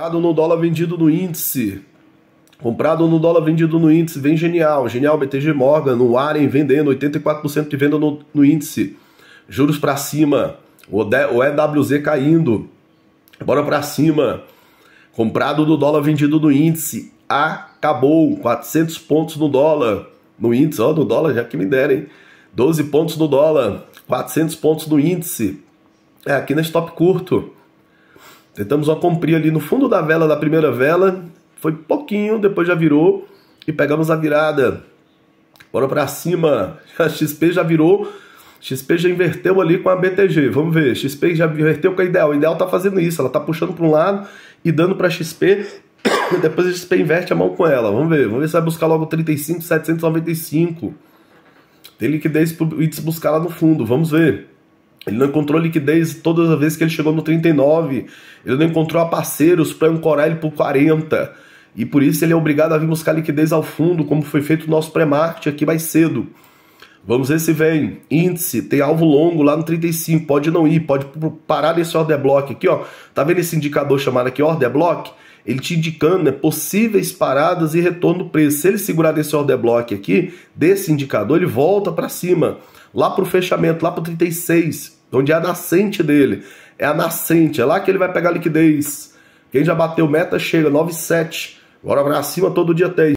Comprado no dólar vendido no índice. Comprado no dólar vendido no índice, vem genial. Genial, BTG Morgan, no Aren vendendo, 84% de venda no, no índice. Juros para cima. O, o EWZ caindo. Bora para cima. Comprado no dólar vendido no índice. Acabou. 400 pontos no dólar. No índice, ó, no dólar, já que me derem. 12 pontos no dólar. 400 pontos no índice. É, aqui na stop curto. Tentamos uma comprinha ali no fundo da vela da primeira vela, foi pouquinho, depois já virou e pegamos a virada. Bora para cima, a XP já virou, XP já inverteu ali com a BTG, vamos ver, XP já inverteu com a Ideal, a Ideal tá fazendo isso, ela tá puxando para um lado e dando para XP, depois a XP inverte a mão com ela, vamos ver, vamos ver se vai buscar logo 35,795. Tem liquidez para o buscar lá no fundo, vamos ver. Ele não encontrou liquidez todas as vezes que ele chegou no 39. Ele não encontrou parceiros para ancorar ele por 40. E por isso ele é obrigado a vir buscar liquidez ao fundo, como foi feito o nosso pré-market aqui mais cedo. Vamos ver se vem. Índice, tem alvo longo lá no 35, pode não ir, pode parar nesse order block aqui, ó. Tá vendo esse indicador chamado aqui order block? Ele te indicando né, possíveis paradas e retorno do preço. Se ele segurar nesse order block aqui, desse indicador, ele volta para cima lá para o fechamento, lá para o 36, onde é a nascente dele. É a nascente, é lá que ele vai pegar liquidez. Quem já bateu meta chega, 9,7. Agora para cima todo dia tem.